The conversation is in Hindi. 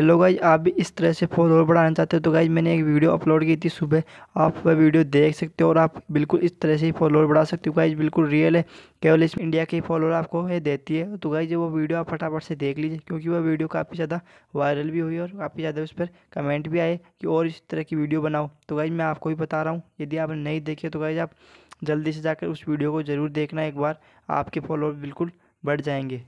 हेलो गाइज़ आप भी इस तरह से फॉलोअर बढ़ाना चाहते हो तो गाइज़ मैंने एक वीडियो अपलोड की थी सुबह। आप वह वीडियो देख सकते हो और आप बिल्कुल इस तरह से ही फॉलोअर बढ़ा सकते हो। गाइज़ बिल्कुल रियल है। केवल इस इंडिया के फॉलोअर आपको ये देती है। तो गाइज़ वो वीडियो आप फटाफट से देख लीजिए, क्योंकि वह वीडियो काफ़ी ज़्यादा वायरल भी हुई और काफ़ी ज़्यादा उस पर कमेंट भी आए कि और इस तरह की वीडियो बनाओ। तो गाइज़ मैं आपको भी बता रहा हूँ, यदि आपने नहीं देखी तो गाइज़ आप जल्दी से जाकर उस वीडियो को ज़रूर देखना एक बार। आपके फॉलोअर बिल्कुल बढ़ जाएँगे।